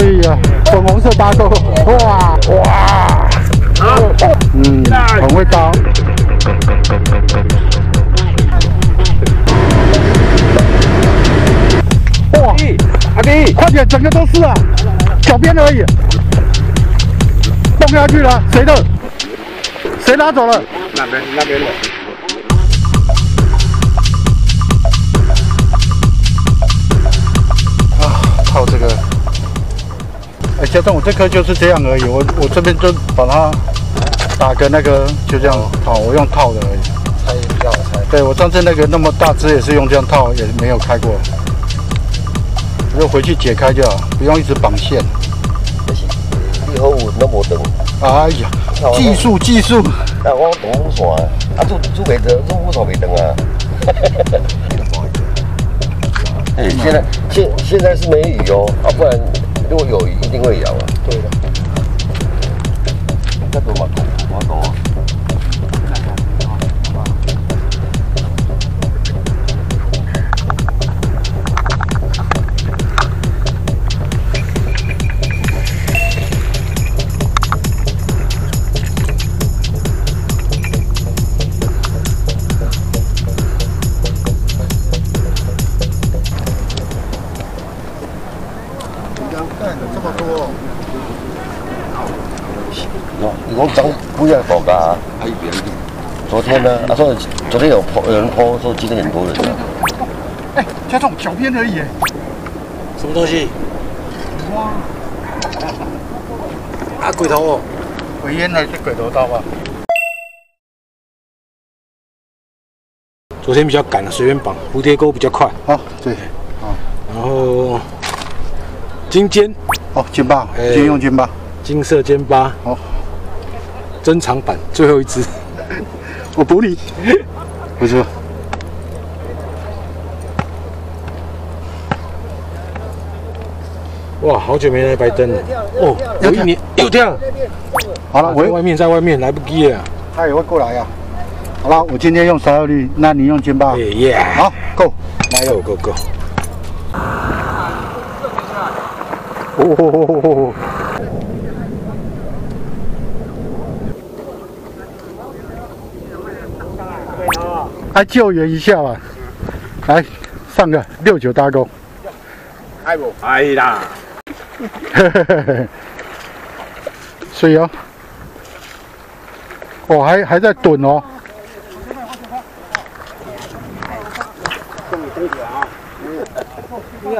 哎，呀，粉红色大钩，哇哇，嗯，很会刀。哇，阿弟，快点，整个都是啊，脚边而已，蹦下去了，谁的？谁拿走了？那边那边的。啊，靠这个！哎，加上我这颗就是这样而已，我我这边就把它打个那个，就这样套，我用套的而已。拆掉拆。对我上次那个那么大只也是用这样套，也没有开过。就回去解开就好，不用一直绑线。以后有那么长。哎呀，技术技术。但我懂线，啊，做做袂得，做我做袂长啊。哎，现在现现在是没雨哦，啊，不然如果有一定会摇啊。对的。哦，你讲涨不要报价，还有别的。昨天呢，啊，说昨天有有人 po 说今天很多人的。哎，加重脚边而已。什么东西？哇！啊，鬼头哦，鬼烟还是鬼头刀吧？昨天比较赶了，随便绑，蝴蝶钩比较快。哦，对，啊，然后金尖，哦，金巴，哎今天用金巴，金色尖巴，哦，珍藏版最后一只。我补你，不错。哇，好久没来白灯了。哦，有一年又跳。好了，我在外面，在外面来不及了。他也会过来呀。好了，我今天用芍药绿，那你用金八。耶耶，好，够，来够够够。哦，来救援一下吧，来上个六九大钩，哎不，哎啦，水哦，哦还还在蹲哦，你。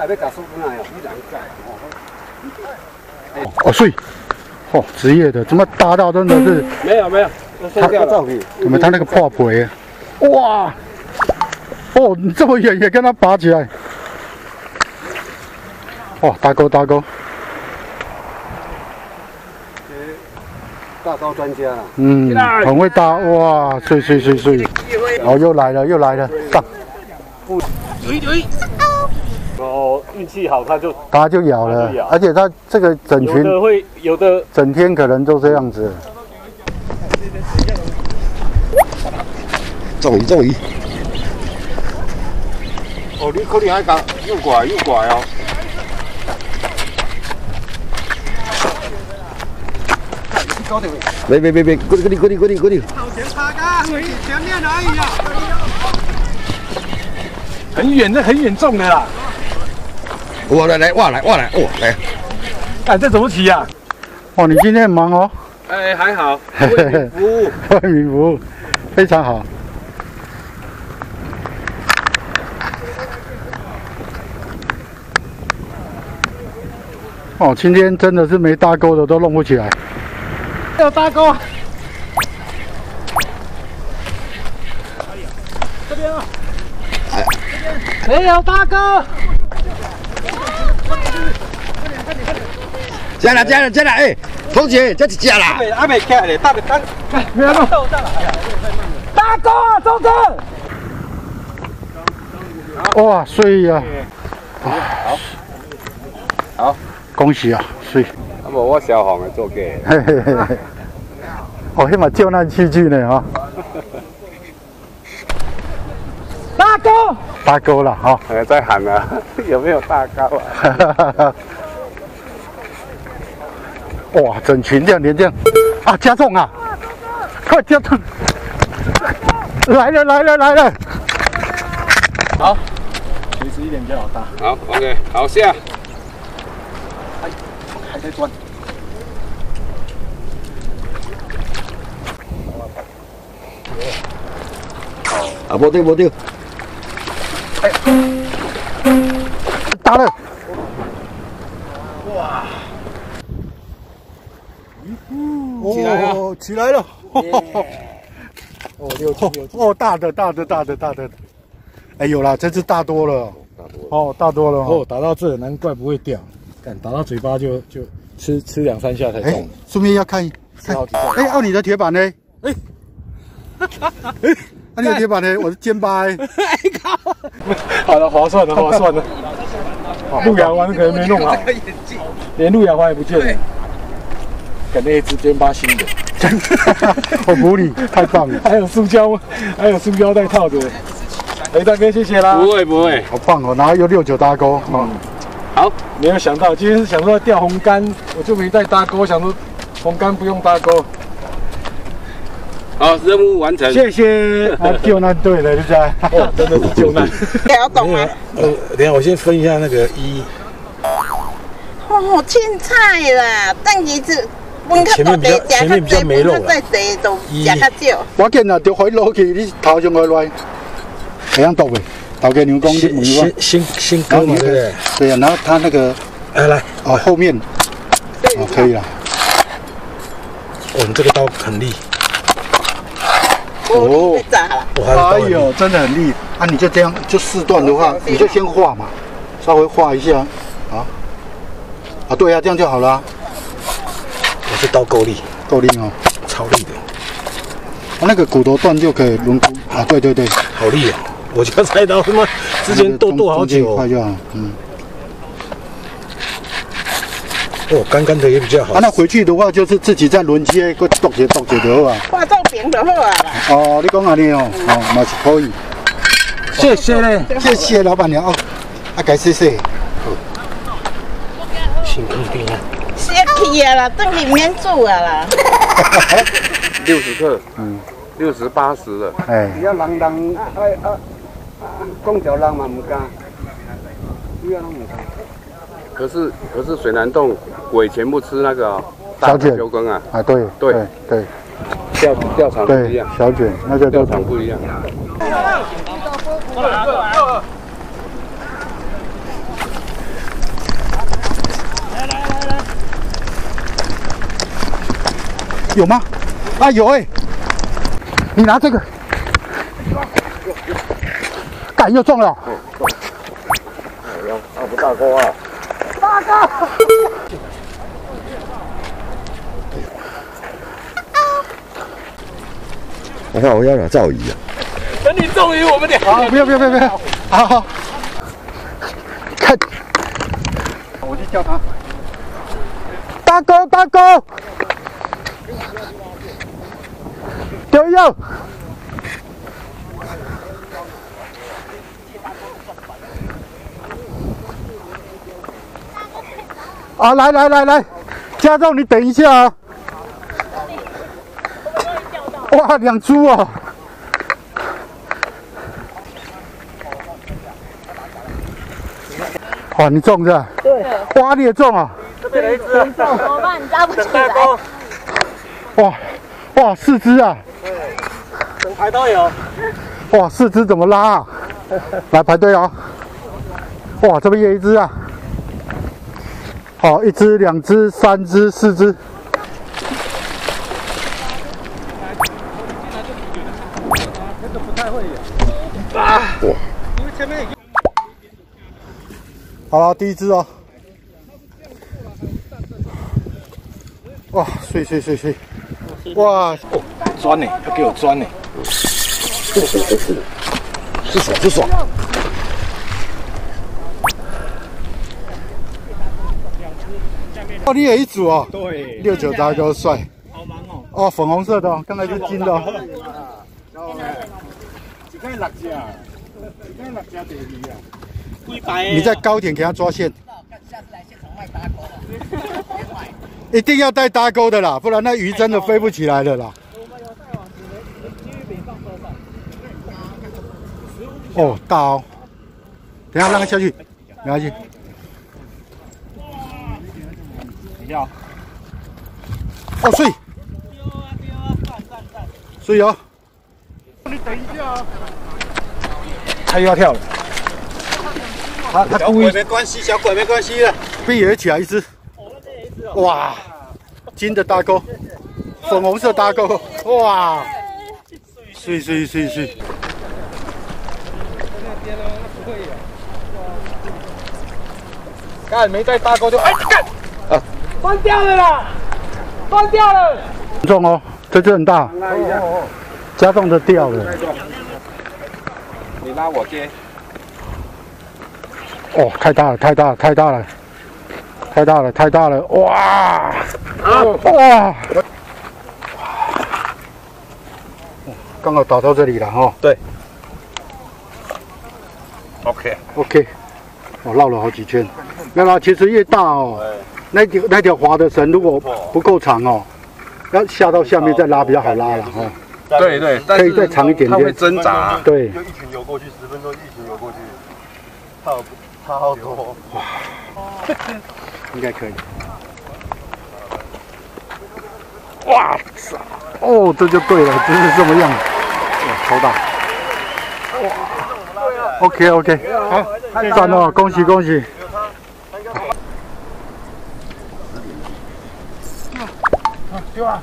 哦水，哦职业的，怎么大到真的是，没有没有，他怎么他那个破皮，哇，哦你这么远也跟他拔起来，哇大钩大钩。大刀专家了。嗯，很会搭哇，碎碎碎碎，哦，又来了又来了，上，哦，运气好，他就它就咬了咬，而且它这个整有的群会有的整天可能都这样子，中鱼中鱼，哦，你可能还讲又怪又怪哦。别别别别，过来过来过来过来过来。很远的，很远重的啦。我来来，哇来哇来，哦来。哎，这怎么骑呀？哦，你今天很忙哦，哎，还好，为民服务。为民服务，非常好。哦，今天真的是没搭钩的都弄不起来。有搭钩，这边啊，没有搭钩。加了加了加了，哎，同学这是加啦。还没开嘞，大的单。没有弄。搭钩啊，周哥！哇，水呀！好，好，恭喜啊，水！那么我小红的做给。嘿嘿嘿嘿。哦，迄嘛救难器具呢哈。大钩，大钩了哈。呃，在喊啊，有没有大高啊？哇，整群这样连这样啊，加重啊，快加重！来了来了来了！好垂直一点比较好搭。好，OK，好下。还在钻。啊，无对无对，打了！起来了哦，起来了！哦，六斤六斤。哦，大的大的大的大的，哎有啦，这只大多了，哦大多了哦哦，。打到这难怪不会掉，敢打到嘴巴就就吃吃两三下才哎中。，顺便要看看吃好几下。哎，哦，你的铁板呢？哎 哎，那你的铁板呢？我的肩巴哎。好了，划算了，划算了。路亚湾可能没弄好，连路亚湾也不见了。感觉一只肩巴新的，我服你，太棒了，还有塑胶，还有塑胶袋套着。哎，大哥，谢谢啦。不会不会，好棒哦！然后又六九搭钩，哦，好，没有想到今天是想说钓红竿，我就没带搭钩，想说红竿不用搭钩。好，任务完成。谢谢。啊，救难队的，就这样。哇，真的是救难。要懂吗？呃，等下我先分一下那个一，哦，青菜啦，等于是阮较大地食前面比较前面比较没肉啦再济都食较少。我见啊，就可以落去，你头上来来，会样倒袂？头家娘讲你问先我，先先割嘛，对不对？对啊，然后他那个来来，哦后面。哦可以了，我们这个刀很利，哦，你炸啦，我还是刀很利。哎呦，真的很利。啊！你就这样就四段的话，你就先画嘛，稍微画一下。啊。啊，对啊，这样就好了啊，我这刀够力，够力哦。超力的，啊，那个骨头断就可以轮骨啊，对对对，好利哦！我家菜刀他妈之前剁剁好久哦，嗯。哦，干干的也比较好啊，。那回去的话就是自己在轮机个剁一剁一就好啊。化做平就好啊啦。哦，你讲安尼哦，哦，嘛是可以。谢谢嘞，谢谢老板娘哦，啊，该谢谢。辛苦你了。谢气啊啦，等去免煮啊啦。六十克，嗯，六十八十的。哎，要人人哎啊，讲条人嘛唔敢，不要人唔敢。可是可是水南洞鬼全部吃那个哦大小卷。的秋羹啊，啊，对对。对对。钓钓场不一对样，，小卷那个钓场。不一样。有吗？啊，有哎，你拿这个，杆又中了。啊不大哥啊，大哥。我看我要点造诣啊，等你中于我们俩。好，不要不要不要不要，好好，看，我去叫他，大哥大哥，丢右，啊，来来来来，加重你等一下啊，哇，两株哦。哇，你中是吧？对。哇，你也中啊！怎么办？抓不起来。哇，哇，四只啊！对整排都有。哇，四只怎么拉啊？来排队哦。哇，这边也一只啊。好，一只、两只、三只、四只。好了，第一只哦。哇，碎碎碎碎！哇，钻呢，要给我钻呢。是爽是爽，哦，你也一组哦。对，六九大哥帅。好忙哦。哦，粉红色的、哦，刚才是金的、哦。只看六只，只看六只第二啊。几排你在高点给他抓线。一定要带搭钩的啦，不然那鱼真的飞不起来了啦。哦，大哦，等下让它下去，没关系。哦，碎，碎哦。他又要跳了，他他故意。没关系，小鬼没关系的。闭眼起来一只，哇，金的大钩，粉红色大钩，哇，碎碎碎碎。干没带大钩就哎干，断掉了啦，断掉了。很重哦，这只很大，加重的掉了。你拉我接。哦，太大了，太大了，太大了，太大了，太大了，哇！哇！刚好打到这里了哈。对。OK。OK，我绕了好几圈。没有啦，其实越大哦，那条那条滑的绳如果不够长哦，要下到下面再拉比较好拉了哈。对对，可以再长一点点它会挣扎。对，就一群游过去，十分钟一群游过去，差不差好多。应该可以。哇塞！哦，这就对了，就是这么样。哇，超大。哇！OK OK，好，赞哦，恭喜恭喜！对吧？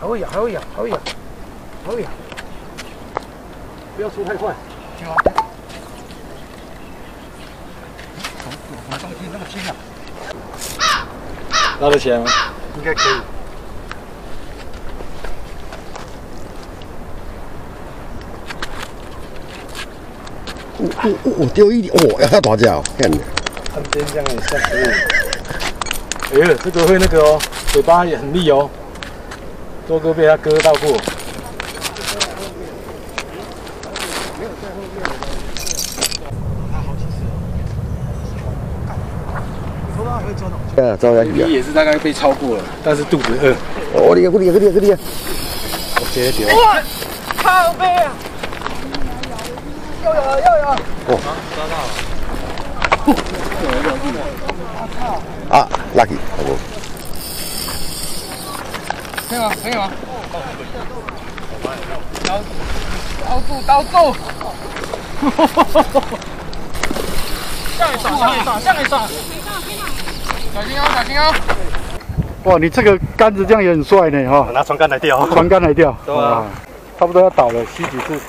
还会咬，还会咬，还会咬，还会咬。不要出太快。拉得起来吗？应该可以。我我我丢一点，哦，要大只哦，看你。看边这样很像可以。哎呦，这个会那个哦，嘴巴也很利哦。多哥被他割到过。啊，招下去啊！也是大概被超过了，但是肚子饿。我厉害，我厉害，我厉害，我厉害！我直接丢。靠背啊！啊，lucky，好不？可以吗？可以吗？刀住，刀住！向你爽，向你爽，向你爽！小心哦，小心哦！哇，你这个杆子这样也很帅呢哈，拿船竿来钓。船杆来钓，哇，差不多要倒了，吸几次。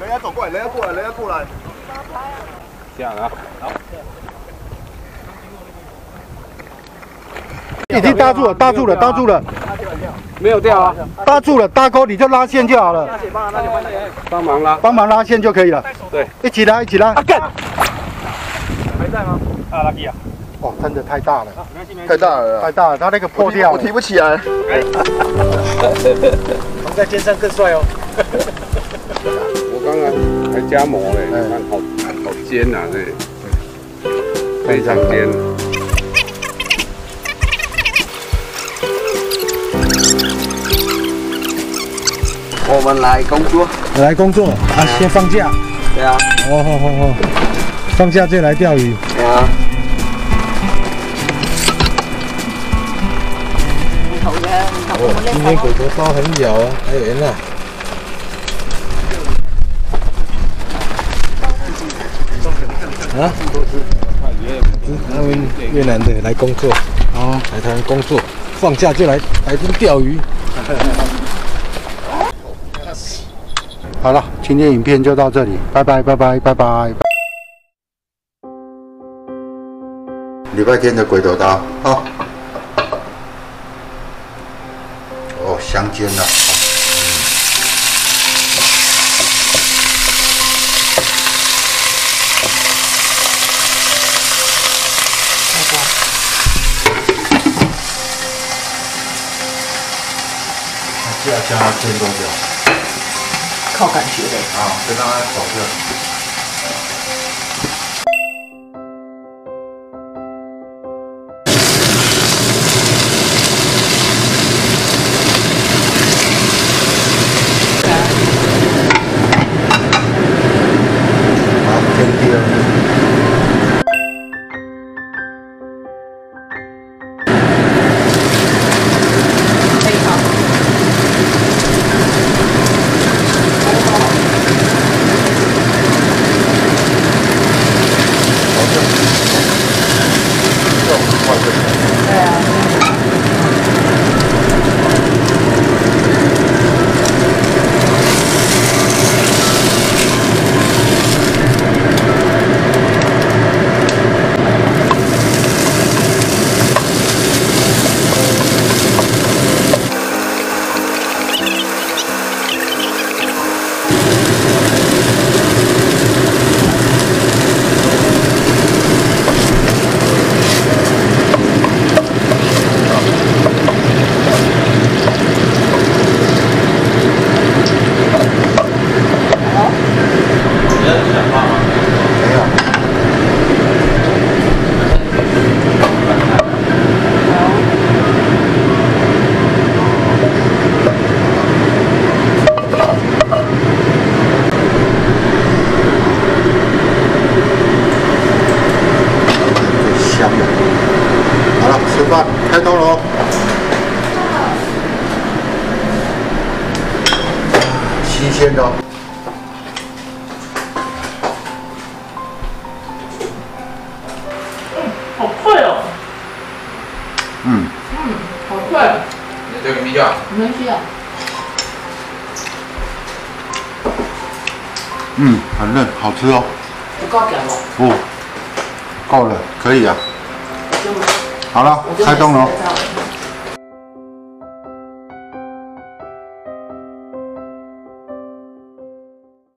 人家走过来，人家过来，人家过来。这样啊。已经搭住了，搭住了，搭住了，没有掉啊，搭住了，搭钩你就拉线就好了，帮忙拉。帮忙拉线就可以了。对，一起拉，一起拉。干！啊，拉比啊！哇，真的太大了，太大了啊，太大了，它那个破掉了我提。不起来。扛在肩上更帅哦。我刚刚还加膜嘞，好好尖呐，这非常尖。我们来工作。来工作啊，先放假。对啊，哦好好好，放假就来钓鱼。对啊。哦，今天狗狗包很咬啊，还有人啊。啊？他们越南的来工作，哦，来台湾工作，放假就来来这钓鱼。好了，今天影片就到这里，拜拜拜拜拜拜。礼拜天的鬼头刀，哦，哦，香煎了。这要加煎多久？靠感觉的。啊，就让它走热。新鲜的哦。好快哦，嗯，好快，这个米酱，没需要。嗯，很嫩，好吃哦。不够甜哦，不，够了，可以啊。好了，开动喽！我就没事